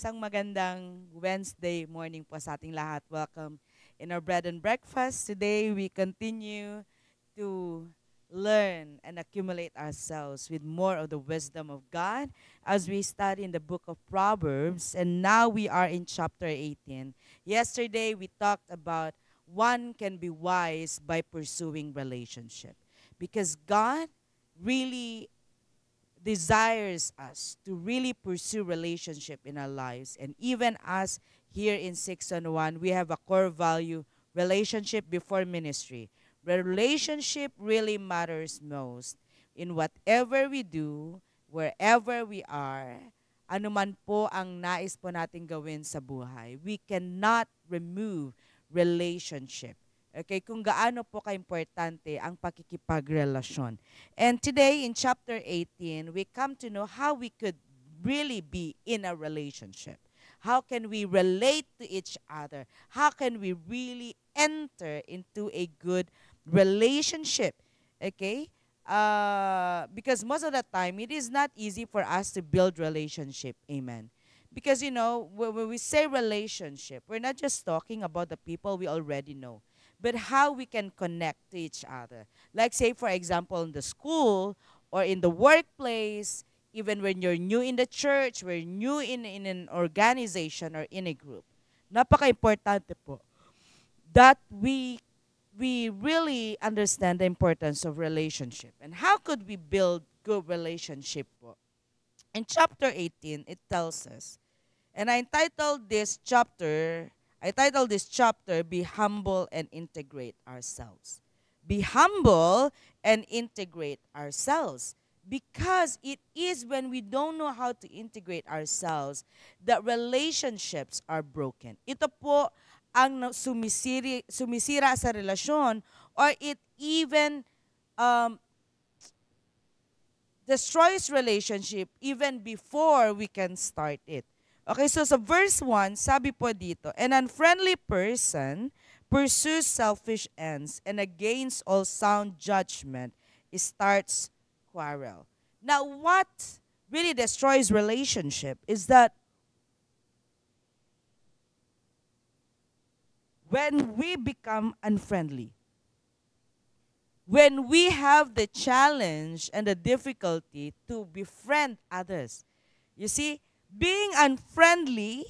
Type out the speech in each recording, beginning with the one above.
Isang magandang Wednesday morning po sa ating lahat. Welcome in our bread and breakfast. Today, we continue to learn and accumulate ourselves with more of the wisdom of God as we study in the book of Proverbs. And now we are in chapter 18. Yesterday, we talked about one can be wise by pursuing relationship because God really desires us to really pursue relationship in our lives. And even us here in 601, we have a core value relationship before ministry. Relationship really matters most in whatever we do, wherever we are, anuman po ang nais po natin gawin sa buhay. We cannot remove relationship. Okay, kung gaano po ka-importante ang pakikipagrelasyon. And today in chapter 18, we come to know how we could really be in a relationship. How can we relate to each other? How can we really enter into a good relationship? Okay? Uh, because most of the time, it is not easy for us to build relationship. Amen. Because, you know, when we say relationship, we're not just talking about the people we already know but how we can connect to each other. Like say for example in the school or in the workplace, even when you're new in the church, we're new in, in an organization or in a group. Napaka-importante po that we we really understand the importance of relationship. And how could we build good relationship po? In chapter 18, it tells us, and I entitled this chapter, I titled this chapter, Be Humble and Integrate Ourselves. Be humble and integrate ourselves. Because it is when we don't know how to integrate ourselves that relationships are broken. Ito po ang sumisiri, sumisira sa relasyon or it even um, destroys relationship even before we can start it. Okay, so sa verse 1, sabi po dito, An unfriendly person pursues selfish ends and against all sound judgment starts quarrel. Now, what really destroys relationship is that when we become unfriendly, when we have the challenge and the difficulty to befriend others, you see, being unfriendly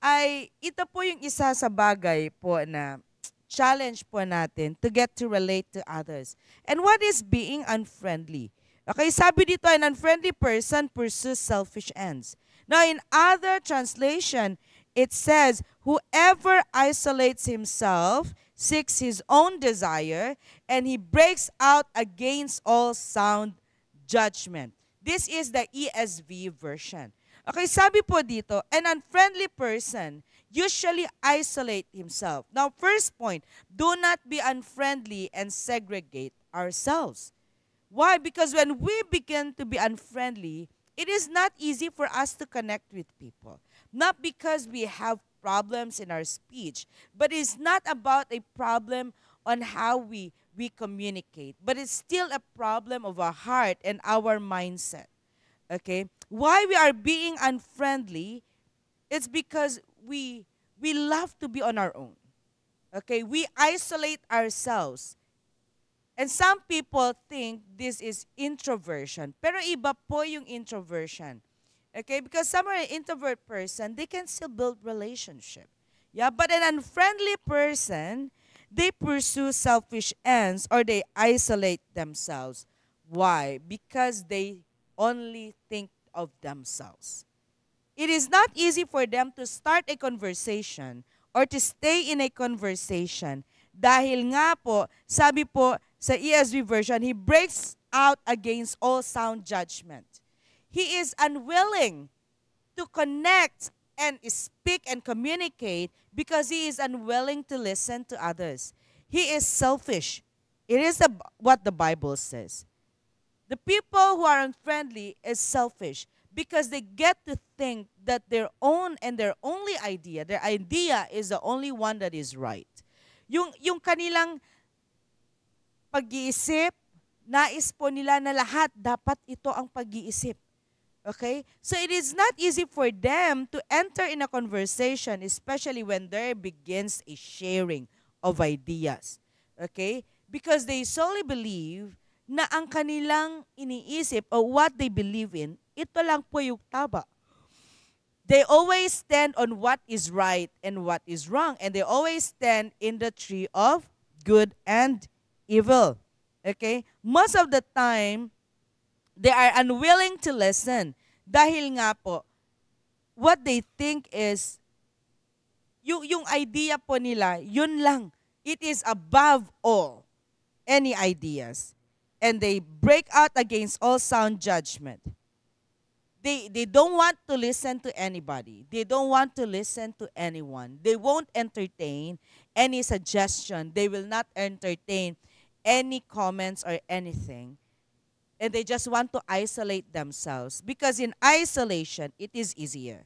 ay ito po yung isa sa bagay po na challenge po natin to get to relate to others. And what is being unfriendly? Okay, sabi dito, an unfriendly person pursues selfish ends. Now, in other translation, it says, whoever isolates himself seeks his own desire, and he breaks out against all sound judgment. This is the ESV version. Okay, sabi po dito, an unfriendly person usually isolate himself. Now, first point, do not be unfriendly and segregate ourselves. Why? Because when we begin to be unfriendly, it is not easy for us to connect with people. Not because we have problems in our speech, but it's not about a problem on how we, we communicate, but it's still a problem of our heart and our mindset. Okay? Why we are being unfriendly, it's because we we love to be on our own. Okay? We isolate ourselves. And some people think this is introversion. Pero iba po yung introversion. Okay? Because some are an introvert person, they can still build relationship. Yeah, but an unfriendly person, they pursue selfish ends or they isolate themselves. Why? Because they only think of themselves. It is not easy for them to start a conversation or to stay in a conversation dahil nga po, sabi po sa ESV version, he breaks out against all sound judgment. He is unwilling to connect and speak and communicate because he is unwilling to listen to others. He is selfish. It is the, what the Bible says. The people who are unfriendly is selfish because they get to think that their own and their only idea, their idea is the only one that is right. Yung, yung kanilang pag-iisip, nais po nila na lahat dapat ito ang pag-iisip. Okay? So it is not easy for them to enter in a conversation, especially when there begins a sharing of ideas. Okay? Because they solely believe na ang kanilang iniisip o what they believe in, ito lang po yung taba. They always stand on what is right and what is wrong. And they always stand in the tree of good and evil. Okay? Most of the time, they are unwilling to listen. Dahil nga po, what they think is, yung, yung idea po nila, yun lang. It is above all any ideas. And they break out against all sound judgment. They, they don't want to listen to anybody. They don't want to listen to anyone. They won't entertain any suggestion. They will not entertain any comments or anything. And they just want to isolate themselves because in isolation, it is easier.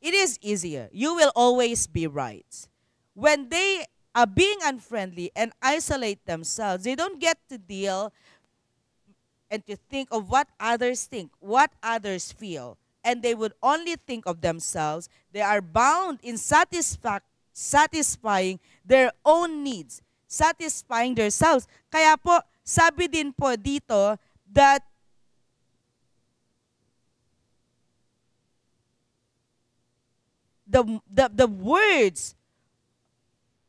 It is easier. You will always be right. When they are being unfriendly and isolate themselves, they don't get to deal and to think of what others think, what others feel, and they would only think of themselves, they are bound in satisfying their own needs, satisfying themselves. Kaya po, sabi din po dito that the, the, the words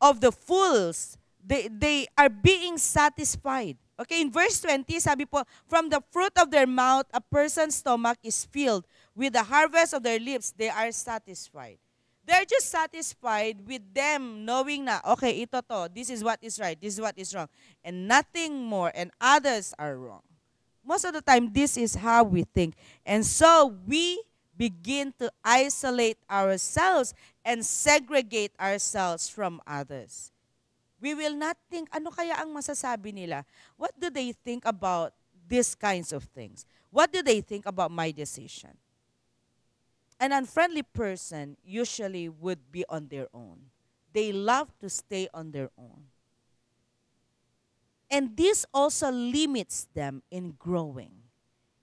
of the fools, they, they are being satisfied. Okay, in verse 20, sabi po, from the fruit of their mouth, a person's stomach is filled. With the harvest of their lips, they are satisfied. They're just satisfied with them knowing na, okay, ito to, this is what is right, this is what is wrong, and nothing more, and others are wrong. Most of the time, this is how we think. And so, we begin to isolate ourselves and segregate ourselves from others. We will not think, ano kaya ang masasabi nila? What do they think about these kinds of things? What do they think about my decision? An unfriendly person usually would be on their own. They love to stay on their own. And this also limits them in growing.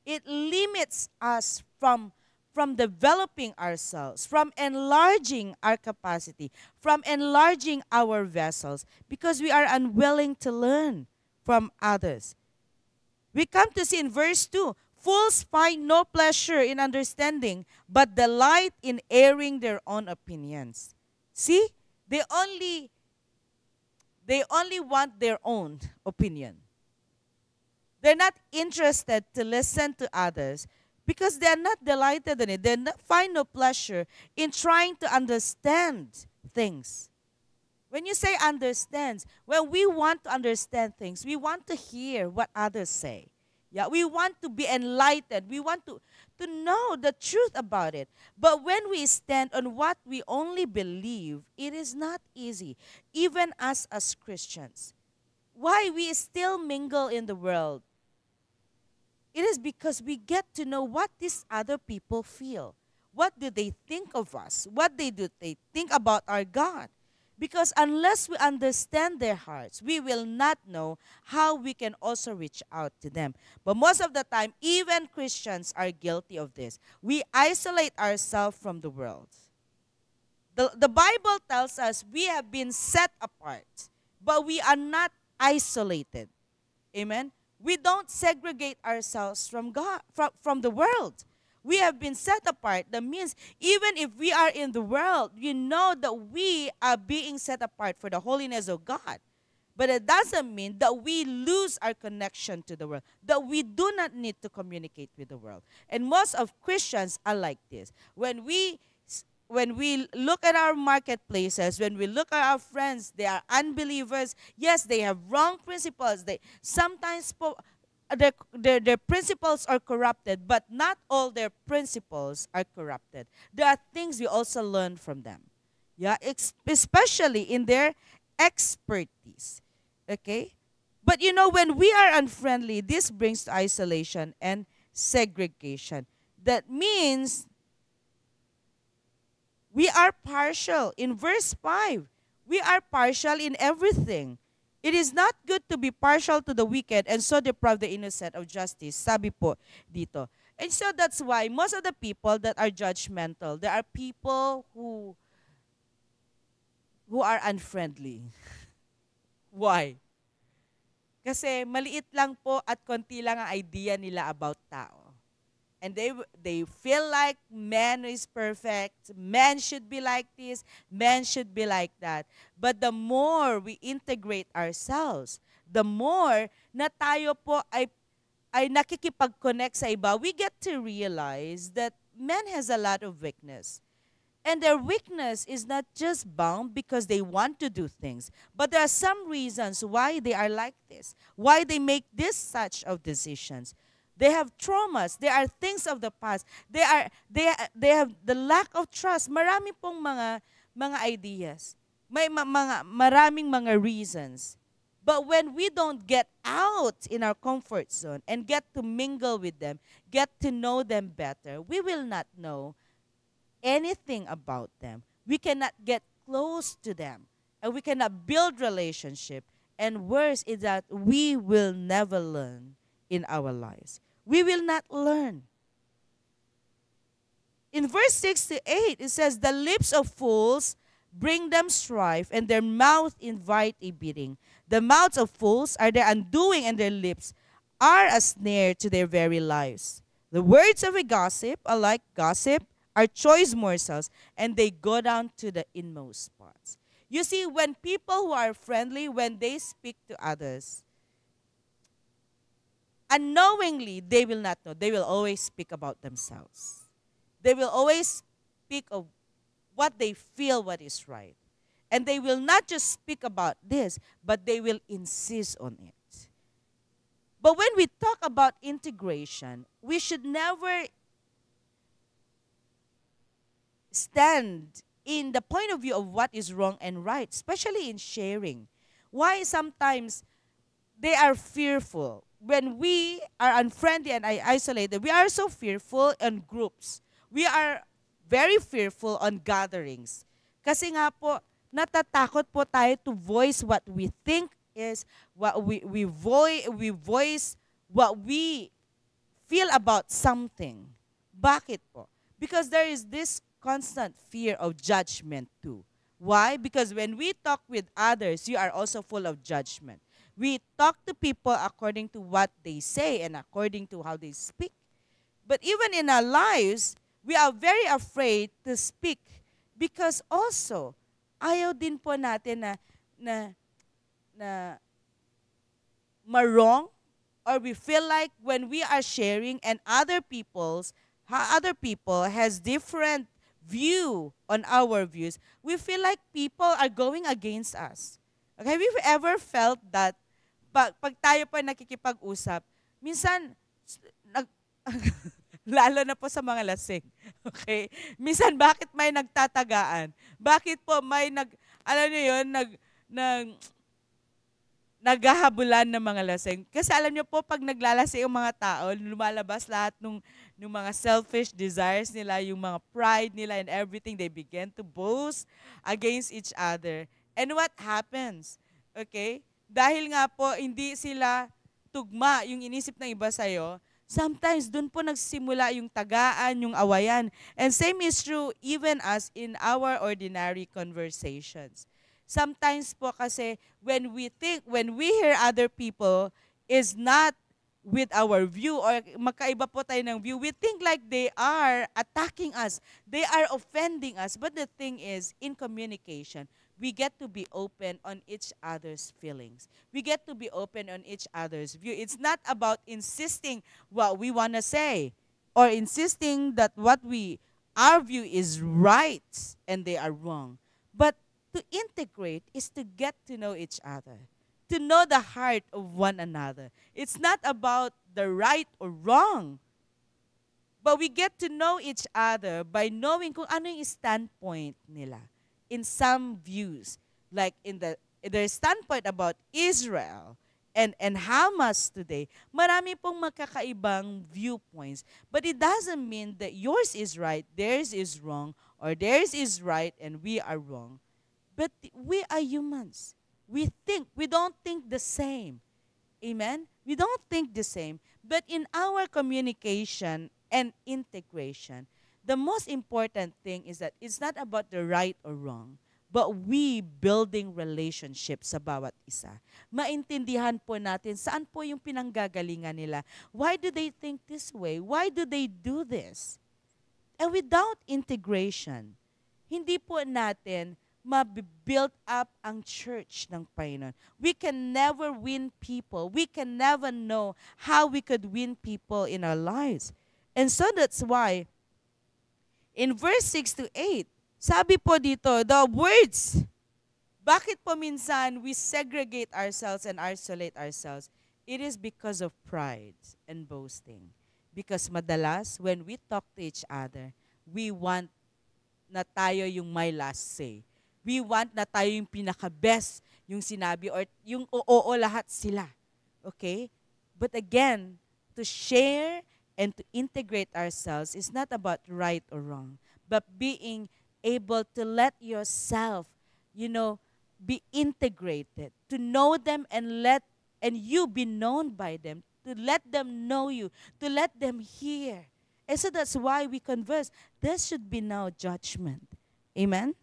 It limits us from from developing ourselves, from enlarging our capacity, from enlarging our vessels, because we are unwilling to learn from others. We come to see in verse 2 Fools find no pleasure in understanding, but delight in airing their own opinions. See? They only they only want their own opinion. They're not interested to listen to others because they're not delighted in it. They find no pleasure in trying to understand things. When you say understands, when we want to understand things, we want to hear what others say. Yeah, we want to be enlightened. We want to, to know the truth about it. But when we stand on what we only believe, it is not easy, even us as Christians. Why we still mingle in the world? It is because we get to know what these other people feel. What do they think of us? What they do they think about our God? Because unless we understand their hearts, we will not know how we can also reach out to them. But most of the time, even Christians are guilty of this. We isolate ourselves from the world. The, the Bible tells us we have been set apart, but we are not isolated. Amen? We don't segregate ourselves from God, from, from the world. We have been set apart. That means even if we are in the world, we know that we are being set apart for the holiness of God. But it doesn't mean that we lose our connection to the world, that we do not need to communicate with the world. And most of Christians are like this. When we when we look at our marketplaces, when we look at our friends, they are unbelievers. Yes, they have wrong principles. They sometimes their, their, their principles are corrupted, but not all their principles are corrupted. There are things we also learn from them. Yeah, especially in their expertise. Okay? But you know, when we are unfriendly, this brings to isolation and segregation. That means we are partial. In verse 5, we are partial in everything. It is not good to be partial to the wicked and so deprive the innocent of justice. Sabi po dito. And so that's why most of the people that are judgmental, there are people who who are unfriendly. why? Kasi maliit lang po at konti lang ang idea nila about tao. And they they feel like man is perfect, man should be like this, man should be like that. But the more we integrate ourselves, the more na tayo po ay ay nakikipag-connect sa iba, we get to realize that man has a lot of weakness. And their weakness is not just bound because they want to do things, but there are some reasons why they are like this, why they make this such of decisions. They have traumas. There are things of the past. They are they they have the lack of trust. Marami pong mga mga ideas. May ma, mga maraming mga reasons. But when we don't get out in our comfort zone and get to mingle with them, get to know them better, we will not know anything about them. We cannot get close to them. And we cannot build relationship. And worse is that we will never learn in our lives. We will not learn. In verse 6 to 8, it says, The lips of fools bring them strife, and their mouth invite a beating. The mouths of fools are their undoing, and their lips are a snare to their very lives. The words of a gossip are like gossip, are choice morsels, and they go down to the inmost parts. You see, when people who are friendly, when they speak to others, unknowingly, they will not know. They will always speak about themselves. They will always speak of what they feel what is right. And they will not just speak about this, but they will insist on it. But when we talk about integration, we should never stand in the point of view of what is wrong and right, especially in sharing. Why sometimes they are fearful. When we are unfriendly and isolated, we are so fearful in groups. We are very fearful on gatherings. Kasi nga po, natatakot po tayo to voice what we think is what we we voice we voice what we feel about something. Bakit po? Because there is this constant fear of judgment too. Why? Because when we talk with others, you are also full of judgment. We talk to people according to what they say and according to how they speak. But even in our lives, we are very afraid to speak because also ayaw din po natin na, na, na marong or we feel like when we are sharing and other people's other people has different view on our views, we feel like people are going against us. Okay, have you ever felt that pag, pag tayo pa nakikipag-usap, minsan, nag, lalo na po sa mga lasing. Okay? Minsan, bakit may nagtatagaan? Bakit po may nag, alam niyo yun, nag, nag, naghahabulan ng mga lasing. Kasi alam niyo po, pag naglalasing yung mga tao, lumalabas lahat ng, ng mga selfish desires nila, yung mga pride nila and everything, they begin to boast against each other. And what happens? Okay? Dahil nga po, hindi sila tugma yung inisip ng iba sa'yo, sometimes dun po nagsimula yung tagaan, yung awayan. And same is true even as in our ordinary conversations. Sometimes po kasi when we think, when we hear other people is not with our view or makaiba po tayo ng view, we think like they are attacking us. They are offending us. But the thing is, in communication, we get to be open on each other's feelings. We get to be open on each other's view. It's not about insisting what we want to say or insisting that what we our view is right and they are wrong. But to integrate is to get to know each other, to know the heart of one another. It's not about the right or wrong. But we get to know each other by knowing kung ano yung standpoint nila in some views, like in the their standpoint about Israel and, and Hamas today, marami pong magkakaibang viewpoints. But it doesn't mean that yours is right, theirs is wrong, or theirs is right and we are wrong. But we are humans. We think, we don't think the same. Amen? We don't think the same. But in our communication and integration. The most important thing is that it's not about the right or wrong, but we building relationships sa bawat isa. Maintindihan po natin saan po yung pinanggagalingan nila. Why do they think this way? Why do they do this? And without integration, hindi po natin ma-build up ang church ng Panginoon. We can never win people. We can never know how we could win people in our lives. And so that's why, in verse 6 to 8, sabi po dito, the words, bakit po minsan we segregate ourselves and isolate ourselves? It is because of pride and boasting. Because madalas, when we talk to each other, we want na tayo yung may last say. We want na tayo yung pinaka-best yung sinabi or yung oo lahat sila. Okay? But again, to share and to integrate ourselves is not about right or wrong, but being able to let yourself, you know, be integrated, to know them and let and you be known by them, to let them know you, to let them hear. And so that's why we converse. There should be no judgment. Amen?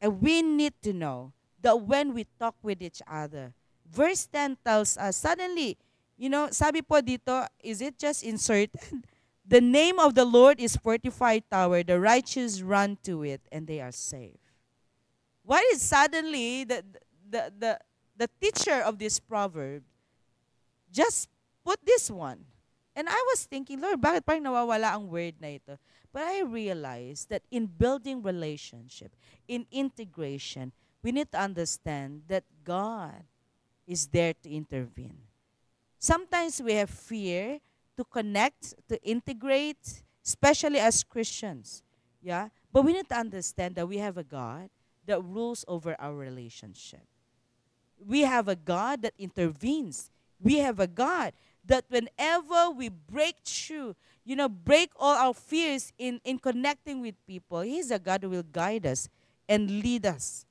And we need to know that when we talk with each other, verse 10 tells us, suddenly, you know, sabi po dito, is it just inserted? The name of the Lord is fortified tower. The righteous run to it and they are safe. Why is suddenly the, the, the, the teacher of this proverb just put this one? And I was thinking, Lord, bakit parang nawawala ang word na ito? But I realized that in building relationship, in integration, we need to understand that God is there to intervene. Sometimes we have fear to connect, to integrate, especially as Christians. Yeah? But we need to understand that we have a God that rules over our relationship. We have a God that intervenes. We have a God that whenever we break through, you know, break all our fears in, in connecting with people, He's a God who will guide us and lead us.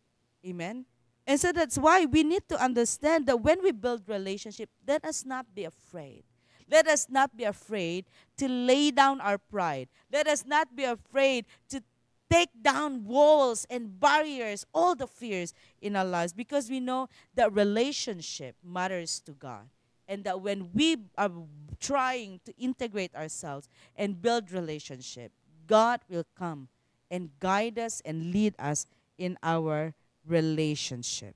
Amen? And so that's why we need to understand that when we build relationship, let us not be afraid. Let us not be afraid to lay down our pride. Let us not be afraid to take down walls and barriers, all the fears in our lives, because we know that relationship matters to God. And that when we are trying to integrate ourselves and build relationship, God will come and guide us and lead us in our relationship.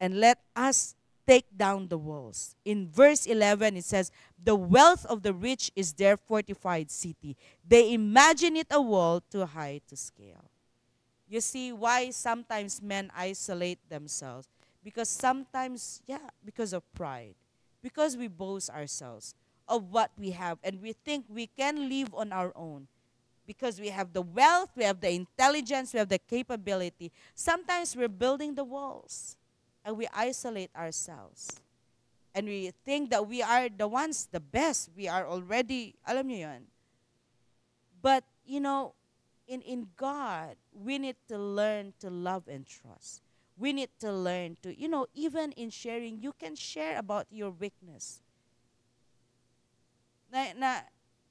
And let us take down the walls. In verse 11, it says, The wealth of the rich is their fortified city. They imagine it a wall too high to scale. You see why sometimes men isolate themselves? Because sometimes, yeah, because of pride. Because we boast ourselves of what we have and we think we can live on our own. Because we have the wealth, we have the intelligence, we have the capability. Sometimes we're building the walls and we isolate ourselves. And we think that we are the ones, the best. We are already, alam niyo yun. But, you know, in, in God, we need to learn to love and trust. We need to learn to, you know, even in sharing, you can share about your weakness. Na, na,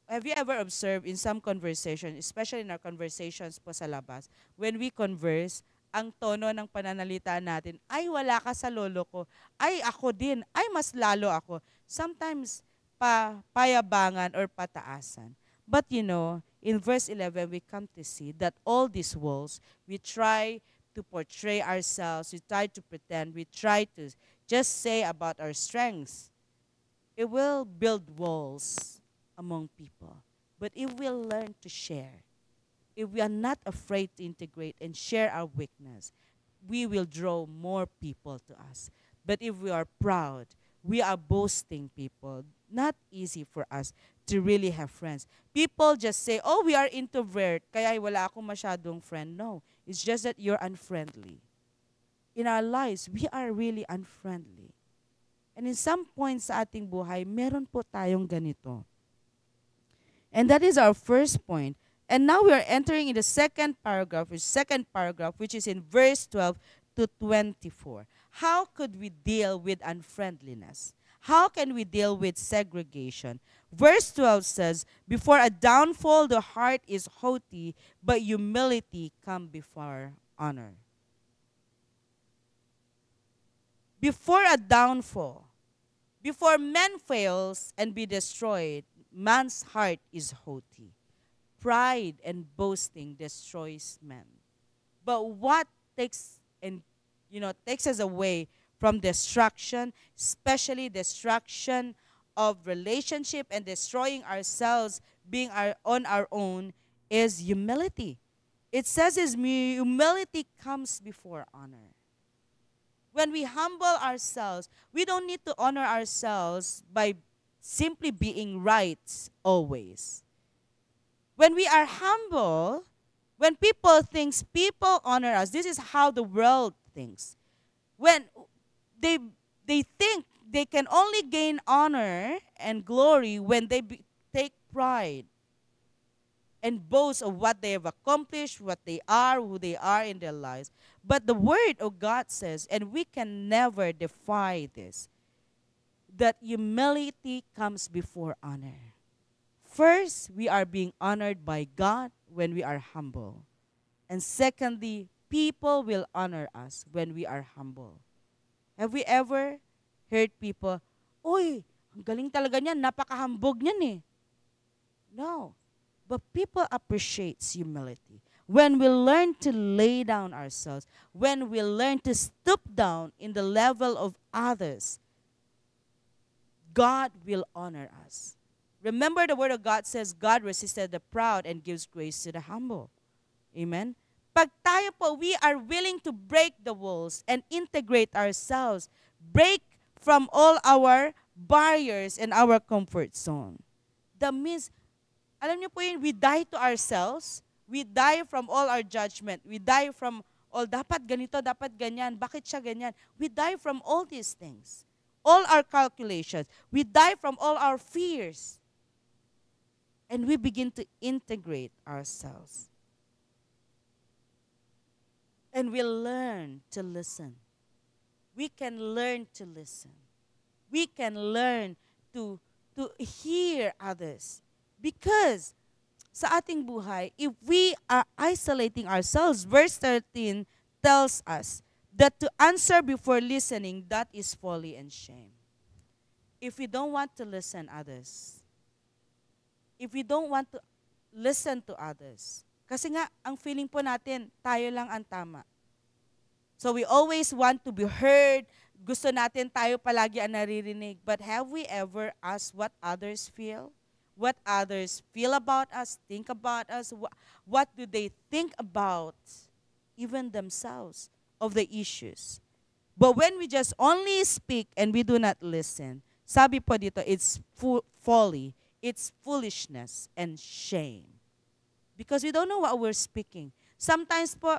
have you ever observed in some conversation, especially in our conversations po sa labas, when we converse, ang tono ng pananalita natin, ay wala ka sa lolo ko, ay ako din, ay mas lalo ako. Sometimes, pa, payabangan or pataasan. But you know, in verse 11, we come to see that all these walls, we try to portray ourselves, we try to pretend, we try to just say about our strengths. It will build walls among people. But if we learn to share, if we are not afraid to integrate and share our weakness, we will draw more people to us. But if we are proud, we are boasting people, not easy for us to really have friends. People just say, oh, we are introvert, kaya wala akong masyadong friend. No, it's just that you're unfriendly. In our lives, we are really unfriendly. And in some points sa ating buhay, meron po tayong ganito. And that is our first point. And now we are entering in the second paragraph, which second paragraph, which is in verse 12 to 24. How could we deal with unfriendliness? How can we deal with segregation? Verse 12 says, Before a downfall, the heart is haughty, but humility come before honor. Before a downfall, before man fails and be destroyed, man's heart is haughty. Pride and boasting destroys man. But what takes and you know takes us away from destruction, especially destruction of relationship and destroying ourselves, being our, on our own, is humility. It says is humility comes before honor. When we humble ourselves, we don't need to honor ourselves by simply being right always. When we are humble, when people think people honor us, this is how the world thinks. When they they think they can only gain honor and glory when they be, take pride and boast of what they have accomplished, what they are, who they are in their lives. But the word of God says, and we can never defy this, that humility comes before honor. First, we are being honored by God when we are humble. And secondly, people will honor us when we are humble. Have we ever heard people, Uy, ang galing talaga niyan, napakahambog niyan eh. No. But people appreciate humility. When we learn to lay down ourselves, when we learn to stoop down in the level of others, God will honor us. Remember the word of God says, God resisted the proud and gives grace to the humble. Amen? Pag tayo po, we are willing to break the walls and integrate ourselves, break from all our barriers and our comfort zone. That means, alam niyo po yun, we die to ourselves, we die from all our judgment, we die from all, dapat ganito, dapat ganyan, bakit siya ganyan? We die from all these things. All our calculations. We die from all our fears. And we begin to integrate ourselves and we learn to listen. We can learn to listen. We can learn to, to hear others. Because sa ating buhay, if we are isolating ourselves, verse 13 tells us that to answer before listening, that is folly and shame. If we don't want to listen others, if we don't want to listen to others, kasi nga, ang feeling po natin, tayo lang ang tama. So we always want to be heard. Gusto natin tayo palagi ang naririnig. But have we ever asked what others feel? What others feel about us, think about us? What do they think about even themselves of the issues? But when we just only speak and we do not listen, sabi po dito, it's folly, it's foolishness and shame. Because we don't know what we're speaking. Sometimes po,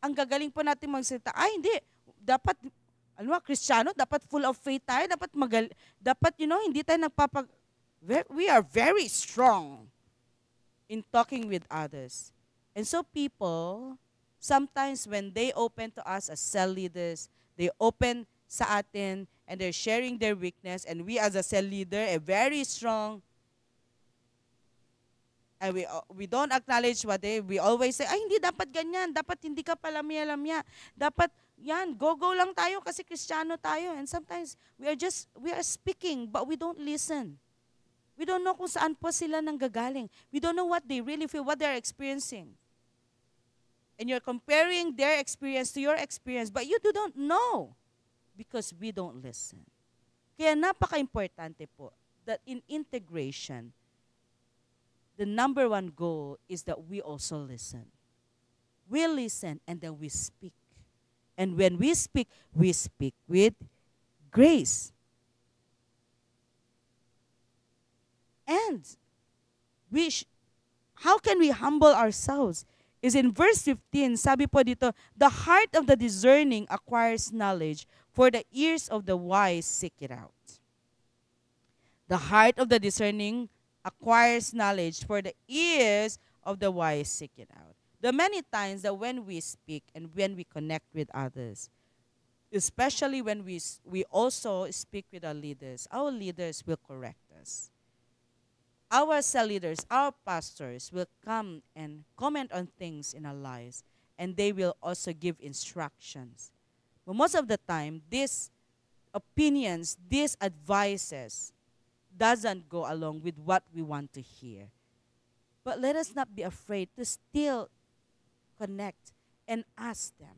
ang gagaling po natin magsalita, ay hindi, dapat, ano Kristiyano, dapat full of faith tayo, dapat magal, dapat, you know, hindi tayo nagpapag, we are very strong in talking with others. And so people, sometimes when they open to us as cell leaders, they open sa atin and they're sharing their weakness and we as a cell leader, a very strong and we, uh, we don't acknowledge what they, we always say, ay, hindi dapat ganyan, dapat hindi ka palamya-lamya, dapat, yan, go-go lang tayo kasi kristyano tayo. And sometimes, we are just, we are speaking, but we don't listen. We don't know kung saan po sila nanggagaling. We don't know what they really feel, what they're experiencing. And you're comparing their experience to your experience, but you do not know because we don't listen. Kaya napaka-importante po that in integration, the number one goal is that we also listen. We listen and then we speak. And when we speak, we speak with grace. And we how can we humble ourselves? Is in verse 15, sabi po dito, the heart of the discerning acquires knowledge, for the ears of the wise seek it out. The heart of the discerning acquires knowledge, for the ears of the wise seek it out. The many times that when we speak and when we connect with others, especially when we, we also speak with our leaders, our leaders will correct us. Our cell leaders, our pastors will come and comment on things in our lives, and they will also give instructions. But most of the time, these opinions, these advices, doesn't go along with what we want to hear. But let us not be afraid to still connect and ask them.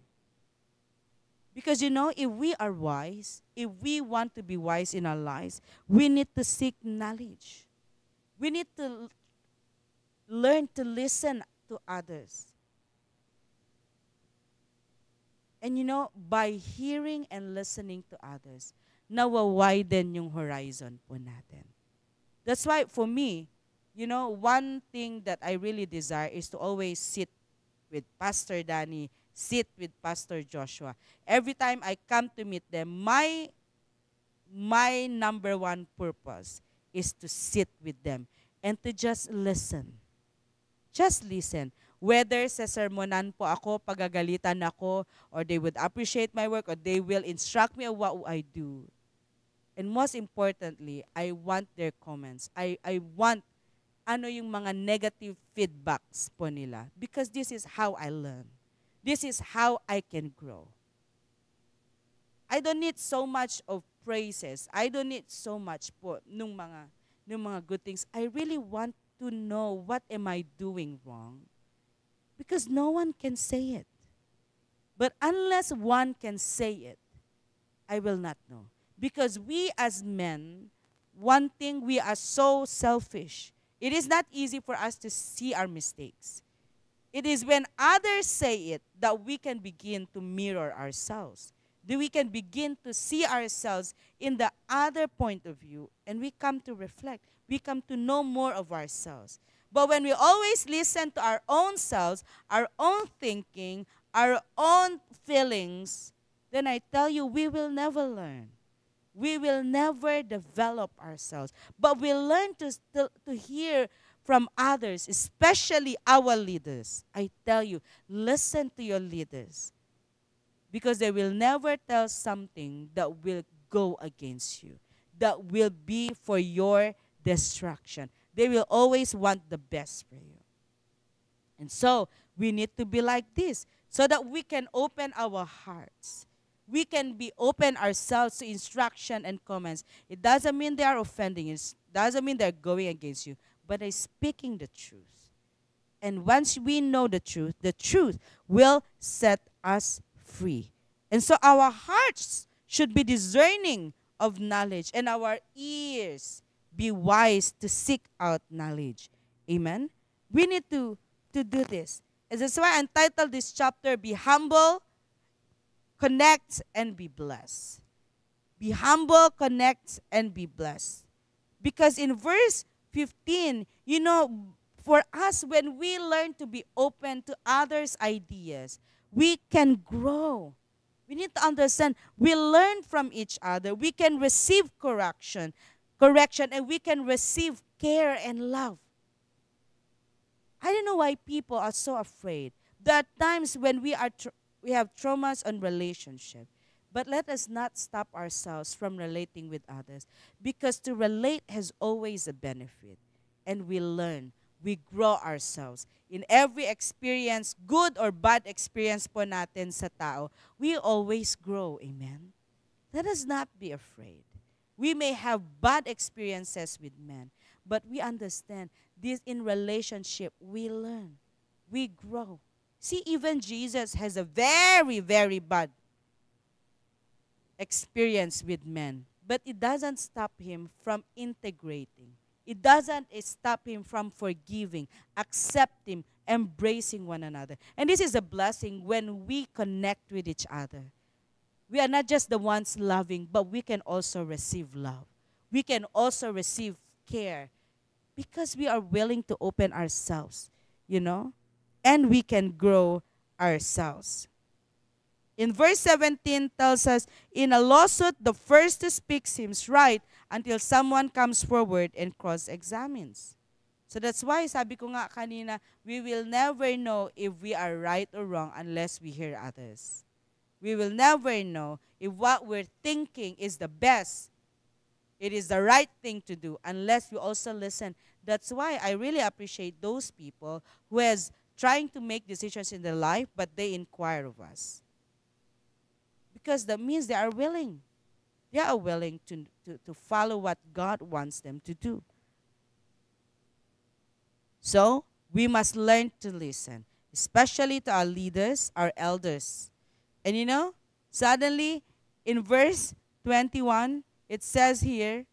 Because you know, if we are wise, if we want to be wise in our lives, we need to seek knowledge. We need to learn to listen to others. And you know, by hearing and listening to others, nawa-widen yung horizon po natin. That's why for me, you know, one thing that I really desire is to always sit with Pastor Danny, sit with Pastor Joshua. Every time I come to meet them, my my number one purpose is to sit with them and to just listen. Just listen. Whether sa sermonan po ako, pagagalitan ako, or they would appreciate my work, or they will instruct me on what I do. And most importantly, I want their comments. I, I want ano yung mga negative feedbacks po nila. Because this is how I learn. This is how I can grow. I don't need so much of praises. I don't need so much po nung mga, nung mga good things. I really want to know what am I doing wrong because no one can say it. But unless one can say it, I will not know. Because we as men, one thing, we are so selfish. It is not easy for us to see our mistakes. It is when others say it that we can begin to mirror ourselves. That we can begin to see ourselves in the other point of view and we come to reflect. We come to know more of ourselves. But when we always listen to our own selves, our own thinking, our own feelings, then I tell you, we will never learn. We will never develop ourselves. But we learn to, to, to hear from others, especially our leaders. I tell you, listen to your leaders because they will never tell something that will go against you, that will be for your destruction. They will always want the best for you. And so we need to be like this so that we can open our hearts. We can be open ourselves to instruction and comments. It doesn't mean they are offending. It doesn't mean they're going against you, but they're speaking the truth. And once we know the truth, the truth will set us free. And so our hearts should be discerning of knowledge and our ears be wise to seek out knowledge. Amen? We need to, to do this. And that's why I entitled this chapter, Be Humble, Connect, and Be Blessed. Be humble, connect, and be blessed. Because in verse 15, you know, for us, when we learn to be open to others' ideas, we can grow. We need to understand we learn from each other. We can receive correction correction and we can receive care and love. I don't know why people are so afraid. There are times when we are we have traumas on relationship. But let us not stop ourselves from relating with others because to relate has always a benefit. And we learn, we grow ourselves. In every experience, good or bad experience po natin sa tao, we always grow. Amen? Let us not be afraid. We may have bad experiences with men, but we understand this in relationship, we learn, we grow. See, even Jesus has a very, very bad experience with men, but it doesn't stop him from integrating. It doesn't stop him from forgiving, accepting, embracing one another. And this is a blessing when we connect with each other we are not just the ones loving, but we can also receive love. We can also receive care because we are willing to open ourselves, you know, and we can grow ourselves. In verse 17 tells us, in a lawsuit, the first to speak seems right until someone comes forward and cross-examines. So that's why sabi ko nga kanina, we will never know if we are right or wrong unless we hear others. We will never know if what we're thinking is the best. It is the right thing to do unless we also listen. That's why I really appreciate those people who has trying to make decisions in their life, but they inquire of us. Because that means they are willing. They are willing to, to, to follow what God wants them to do. So, we must learn to listen, especially to our leaders, our elders. And you know, suddenly in verse 21, it says here,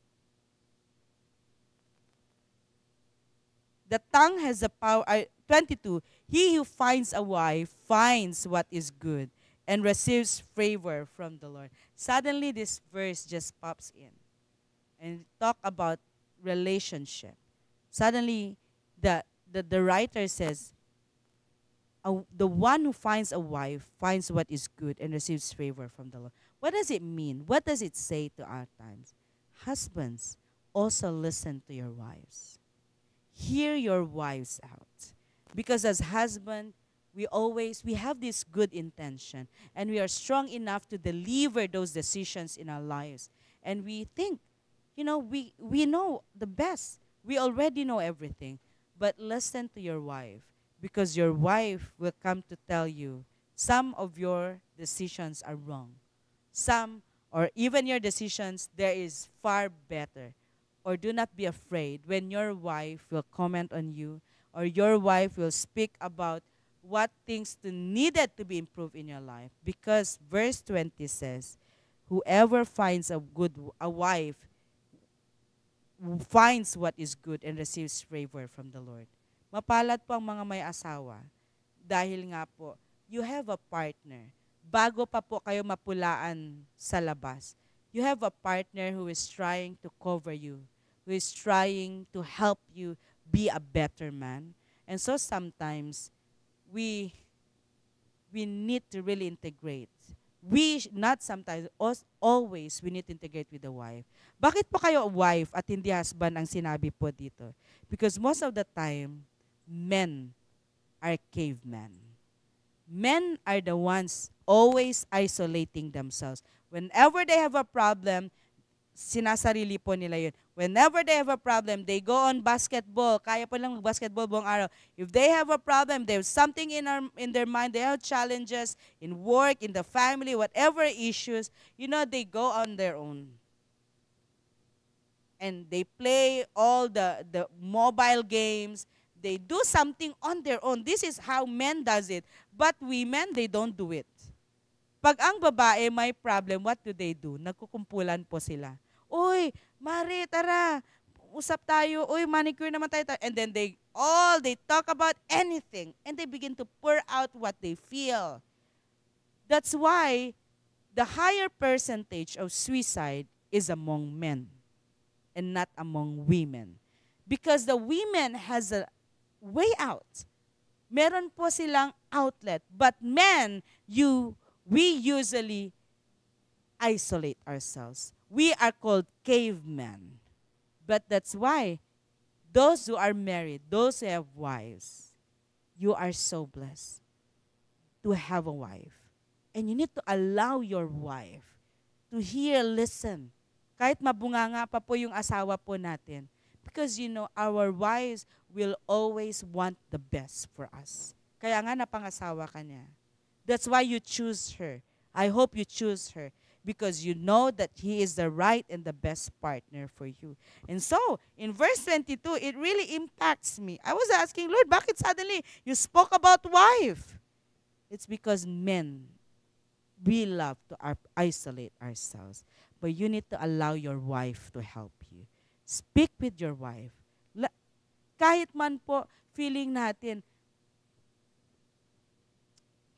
the tongue has the power, uh, 22, he who finds a wife finds what is good and receives favor from the Lord. Suddenly, this verse just pops in and talk about relationship. Suddenly, the, the, the writer says, the one who finds a wife finds what is good and receives favor from the Lord. What does it mean? What does it say to our times? Husbands, also listen to your wives. Hear your wives out. Because as husband, we always we have this good intention and we are strong enough to deliver those decisions in our lives. And we think you know we we know the best. We already know everything. But listen to your wife because your wife will come to tell you some of your decisions are wrong. Some or even your decisions there is far better. Or do not be afraid when your wife will comment on you or your wife will speak about what things to needed to be improved in your life because verse 20 says whoever finds a good a wife finds what is good and receives favor from the Lord. Mapalad po ang mga may asawa dahil nga po you have a partner. Bago pa po kayo mapulaan sa labas, you have a partner who is trying to cover you, who is trying to help you be a better man. And so sometimes we we need to really integrate. We, not sometimes, always, we need to integrate with the wife. Bakit po kayo wife at hindi husband ang sinabi po dito? Because most of the time, men are cavemen. Men are the ones always isolating themselves. Whenever they have a problem, sinasarili po nila yun. Whenever they have a problem, they go on basketball. Kaya po lang mag-basketball buong araw. If they have a problem, there's something in, our, in their mind, they have challenges in work, in the family, whatever issues, you know, they go on their own. And they play all the, the mobile games. They do something on their own. This is how men does it. But women, they don't do it. Pag ang babae may problem, what do they do? Nagkukumpulan po sila Uy, Mari, tara. Usap tayo. Uy, manicure naman tayo. And then they all, they talk about anything. And they begin to pour out what they feel. That's why the higher percentage of suicide is among men and not among women. Because the women has a way out. Meron po silang outlet. But men, you, we usually isolate ourselves we are called cavemen. But that's why those who are married, those who have wives, you are so blessed to have a wife. And you need to allow your wife to hear, listen. Kahit mabunganga pa po yung asawa po natin. Because you know, our wives will always want the best for us. Kaya nga napangasawa ka niya. That's why you choose her. I hope you choose her because you know that He is the right and the best partner for you. And so, in verse 22, it really impacts me. I was asking, Lord, bakit suddenly you spoke about wife? It's because men, we love to isolate ourselves. But you need to allow your wife to help you. Speak with your wife. Kahit man po, feeling natin,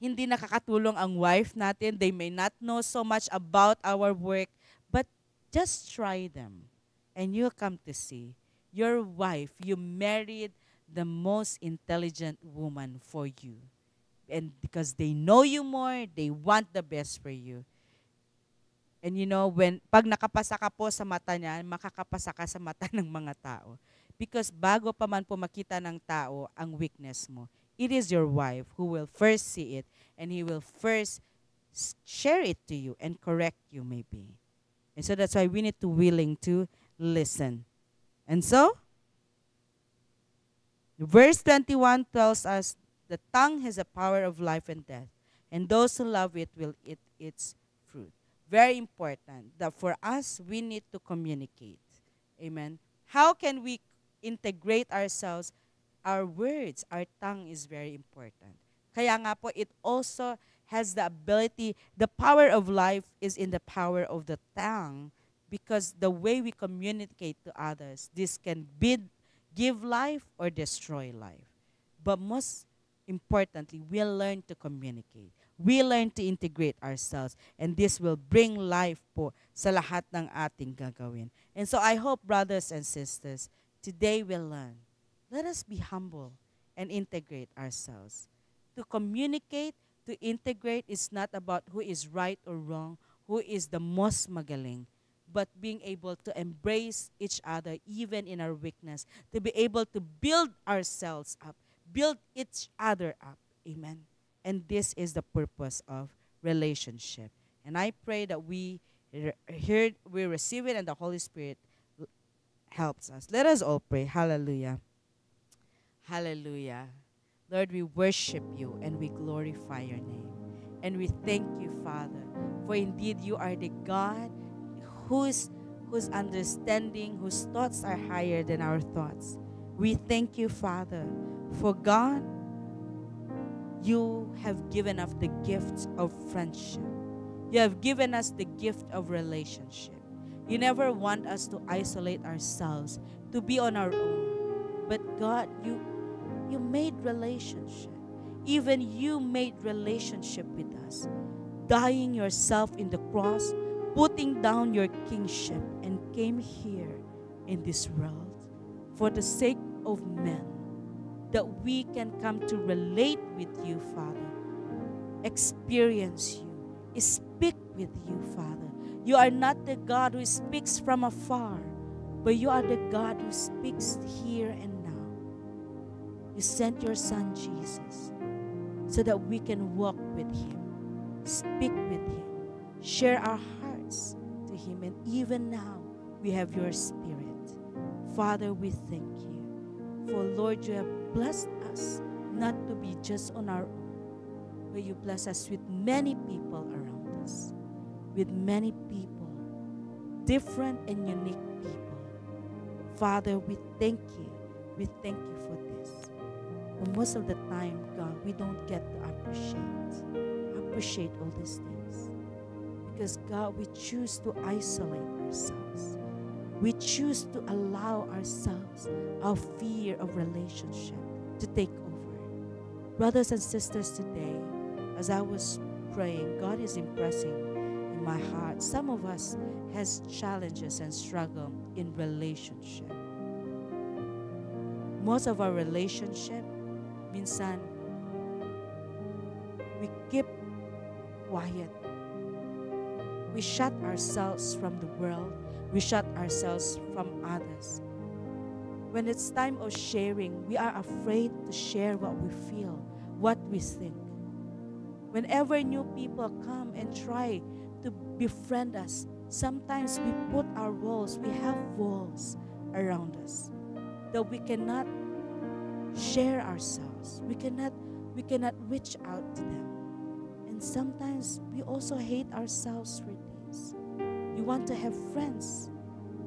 hindi nakakatulong ang wife natin. They may not know so much about our work, but just try them. And you'll come to see your wife, you married the most intelligent woman for you. And because they know you more, they want the best for you. And you know, when pag nakapasa ka po sa mata niya, makakapasa ka sa mata ng mga tao. Because bago pa man po makita ng tao ang weakness mo, it is your wife who will first see it and he will first share it to you and correct you maybe. And so that's why we need to willing to listen. And so verse 21 tells us the tongue has a power of life and death, and those who love it will eat its fruit. Very important that for us we need to communicate. Amen. How can we integrate ourselves? Our words, our tongue is very important. Kaya nga po, it also has the ability, the power of life is in the power of the tongue because the way we communicate to others, this can bid, give life or destroy life. But most importantly, we learn to communicate. We learn to integrate ourselves and this will bring life po sa lahat ng ating gagawin. And so I hope brothers and sisters, today we'll learn. Let us be humble and integrate ourselves. To communicate, to integrate is not about who is right or wrong, who is the most magaling, but being able to embrace each other even in our weakness, to be able to build ourselves up, build each other up. Amen. And this is the purpose of relationship. And I pray that we hear, we receive it, and the Holy Spirit helps us. Let us all pray. Hallelujah. Hallelujah. Lord, we worship you and we glorify your name. And we thank you, Father, for indeed you are the God whose, whose understanding, whose thoughts are higher than our thoughts. We thank you, Father, for God, you have given us the gift of friendship. You have given us the gift of relationship. You never want us to isolate ourselves, to be on our own. But God, you you made relationship. Even you made relationship with us. Dying yourself in the cross, putting down your kingship, and came here in this world for the sake of men, that we can come to relate with you, Father, experience you, speak with you, Father. You are not the God who speaks from afar, but you are the God who speaks here and. You sent your Son Jesus so that we can walk with Him, speak with Him, share our hearts to Him, and even now we have your Spirit. Father, we thank you. For Lord, you have blessed us not to be just on our own, but you bless us with many people around us, with many people, different and unique people. Father, we thank you. We thank you for this. But most of the time, God, we don't get to appreciate, appreciate all these things. Because God, we choose to isolate ourselves. We choose to allow ourselves our fear of relationship to take over. Brothers and sisters, today, as I was praying, God is impressing in my heart. Some of us has challenges and struggle in relationship. Most of our relationship, minsan, we keep quiet. We shut ourselves from the world. We shut ourselves from others. When it's time of sharing, we are afraid to share what we feel, what we think. Whenever new people come and try to befriend us, sometimes we put our walls, we have walls around us that we cannot share ourselves. We cannot we cannot reach out to them. And sometimes we also hate ourselves for this. We want to have friends,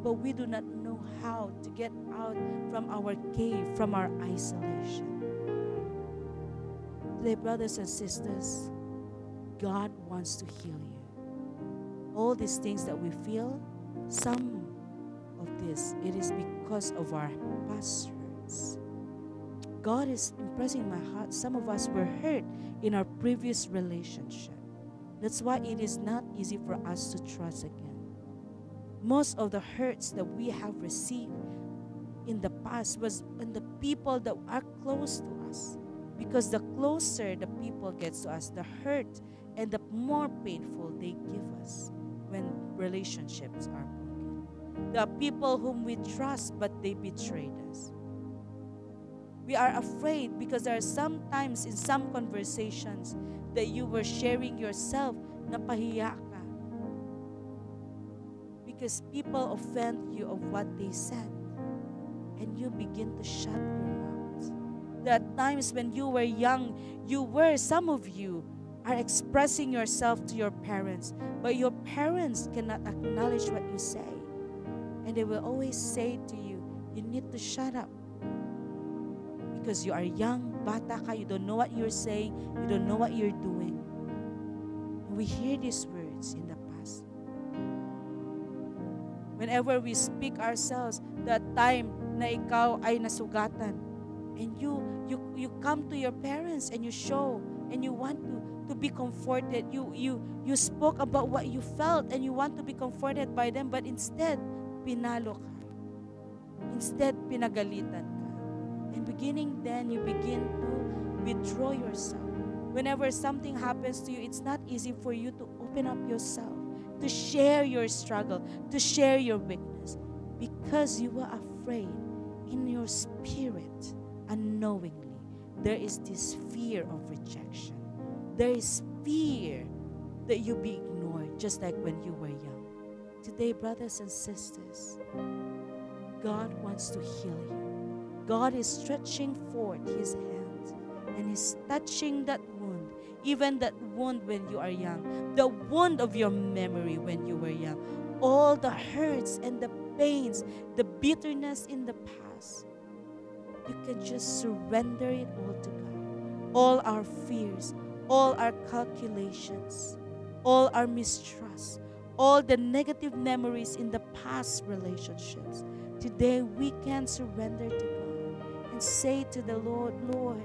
but we do not know how to get out from our cave, from our isolation. Today, brothers and sisters, God wants to heal you. All these things that we feel, some of this, it is because of our past hurts. God is impressing my heart. Some of us were hurt in our previous relationship. That's why it is not easy for us to trust again. Most of the hurts that we have received in the past was in the people that are close to us. Because the closer the people gets to us, the hurt and the more painful they give us when relationships are broken. There are people whom we trust, but they betrayed us. We are afraid because there are sometimes in some conversations that you were sharing yourself napahiya ka. Because people offend you of what they said. And you begin to shut your mouth. There are times when you were young, you were, some of you, are expressing yourself to your parents, but your parents cannot acknowledge what you say. And they will always say to you, you need to shut up. Because you are young, bata ka, you don't know what you're saying, you don't know what you're doing. We hear these words in the past. Whenever we speak ourselves, that time na ikaw ay nasugatan, and you you you come to your parents and you show and you want to to be comforted. You you you spoke about what you felt and you want to be comforted by them, but instead pinalo ka. Instead pinagalitan. And beginning then you begin to withdraw yourself. Whenever something happens to you, it's not easy for you to open up yourself, to share your struggle, to share your weakness, because you were afraid in your spirit, unknowingly, there is this fear of rejection there is fear that you be ignored, just like when you were young. Today, brothers and sisters, God wants to heal you. God is stretching forth His hand and He's touching that wound, even that wound when you are young, the wound of your memory when you were young, all the hurts and the pains, the bitterness in the past. You can just surrender it all to God. All our fears, all our calculations, all our mistrust, all the negative memories in the past relationships. Today we can surrender to God and say to the Lord, Lord,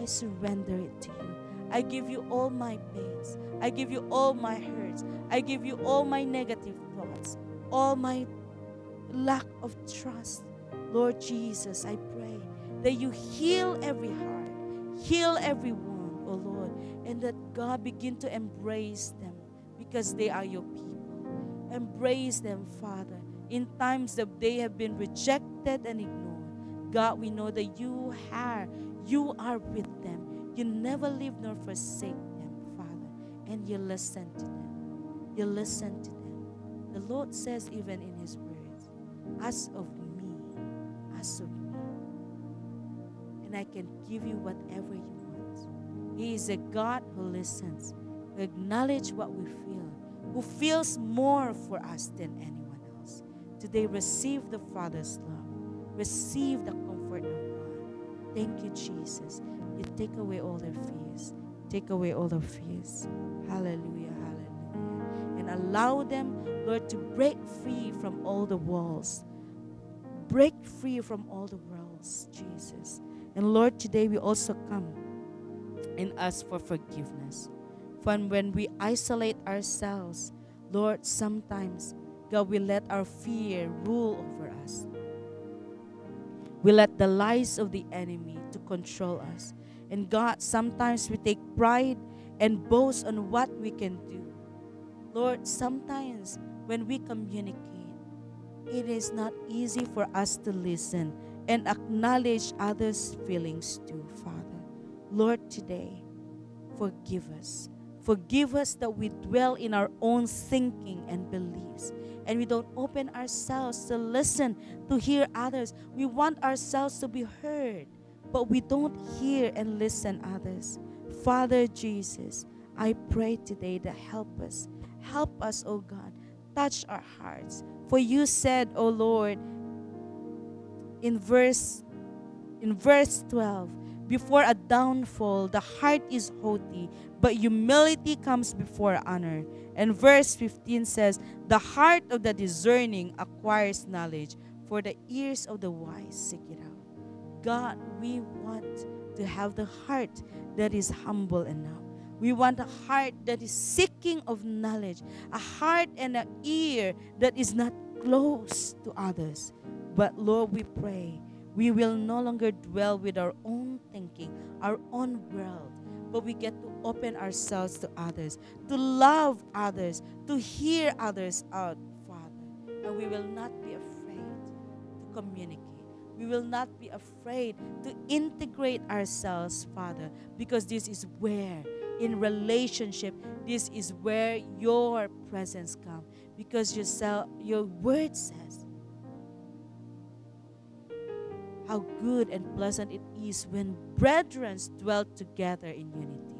I surrender it to you. I give you all my pains. I give you all my hurts. I give you all my negative thoughts, all my lack of trust. Lord Jesus, I pray that you heal every heart, heal every wound, oh Lord and that God begin to embrace them because they are your people. Embrace them, Father, in times that they have been rejected and ignored. God, we know that you are, you are with them. You never leave nor forsake them, Father, and you listen to them. You listen to them. The Lord says even in His words, as of me, as of me, and I can give you whatever you want. he is a God who listens, who acknowledges what we feel, who feels more for us than anyone else. Today, receive the Father's love, receive the comfort of God. Thank you, Jesus. You take away all their fears, take away all their fears. Hallelujah, hallelujah. And allow them, Lord, to break free from all the walls. Break free from all the walls, Jesus. And Lord, today we also come and ask for forgiveness. For when we isolate ourselves, Lord, sometimes, God, we let our fear rule over. We let the lies of the enemy to control us. And God, sometimes we take pride and boast on what we can do. Lord, sometimes when we communicate, it is not easy for us to listen and acknowledge others' feelings too, Father. Lord, today, forgive us. Forgive us that we dwell in our own thinking and beliefs and we don't open ourselves to listen, to hear others. We want ourselves to be heard, but we don't hear and listen others. Father Jesus, I pray today to help us. Help us, O God. Touch our hearts. For you said, O Lord, in verse in verse 12, before a downfall, the heart is haughty, but humility comes before honor. And verse 15 says, The heart of the discerning acquires knowledge, for the ears of the wise seek it out. God, we want to have the heart that is humble enough. We want a heart that is seeking of knowledge, a heart and an ear that is not close to others. But Lord, we pray we will no longer dwell with our own thinking, our own world, but we get to open ourselves to others, to love others, to hear others out, Father. And we will not be afraid to communicate. We will not be afraid to integrate ourselves, Father, because this is where in relationship, this is where your presence comes. Because yourself, your word says how good and pleasant it is when brethren dwell together in unity.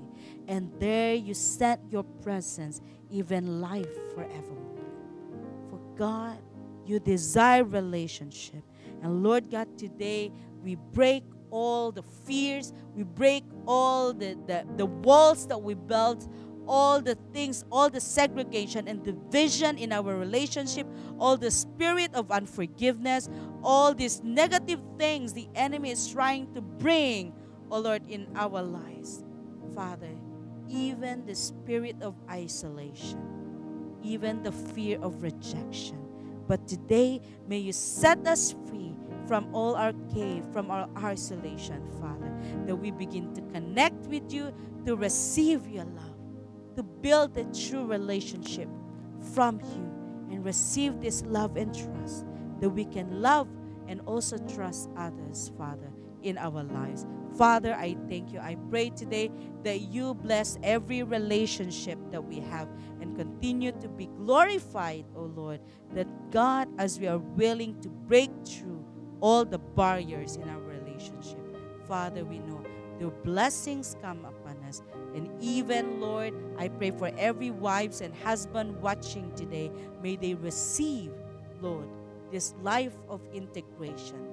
And there you set your presence, even life forevermore. For God, you desire relationship. And Lord God, today we break all the fears, we break all the, the, the walls that we built, all the things, all the segregation and division in our relationship, all the spirit of unforgiveness, all these negative things the enemy is trying to bring, oh Lord, in our lives. Father, even the spirit of isolation, even the fear of rejection. But today, may you set us free from all our cave, from our isolation, Father, that we begin to connect with you, to receive your love, to build a true relationship from you, and receive this love and trust that we can love and also trust others, Father, in our lives. Father, I thank you. I pray today that you bless every relationship that we have and continue to be glorified, O oh Lord, that God, as we are willing to break through all the barriers in our relationship. Father, we know the blessings come upon us. And even, Lord, I pray for every wives and husband watching today, may they receive, Lord, this life of integration.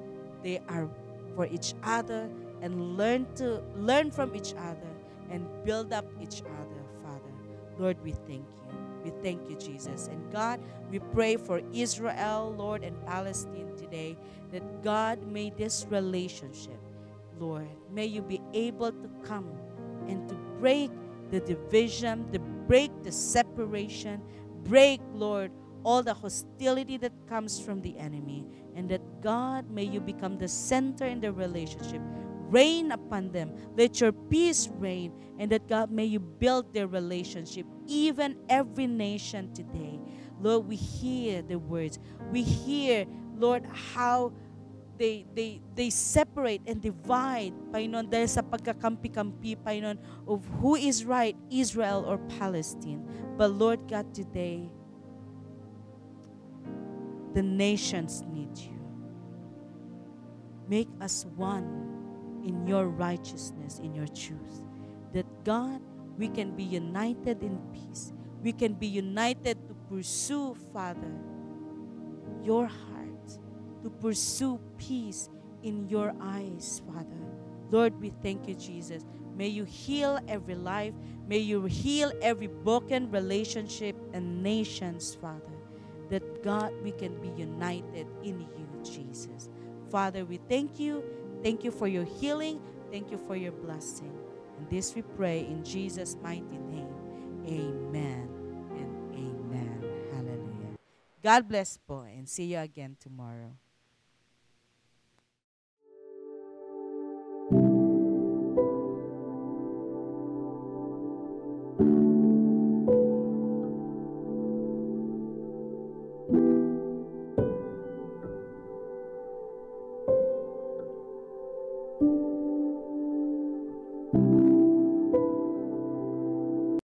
They are for each other and learn to learn from each other and build up each other, Father. Lord, we thank you. We thank you, Jesus. And God, we pray for Israel, Lord, and Palestine today that God may this relationship, Lord, may you be able to come and to break the division, to break the separation, break, Lord, all the hostility that comes from the enemy, and that God may you become the center in the relationship. Reign upon them. Let your peace reign, and that God may you build their relationship, even every nation today. Lord, we hear the words. We hear Lord, how they, they, they separate and divide, Panginoon, dahil sa pagkakampi-kampi, Panginoon, of who is right, Israel or Palestine. But Lord God, today, the nations need you. Make us one in your righteousness, in your truth. That God, we can be united in peace. We can be united to pursue, Father, your heart to pursue peace in your eyes, Father. Lord, we thank you, Jesus. May you heal every life. May you heal every broken relationship and nations, Father. That God, we can be united in you, Jesus. Father, we thank you. Thank you for your healing. Thank you for your blessing. And this we pray in Jesus' mighty name. Amen and amen. Hallelujah. God bless po and see you again tomorrow.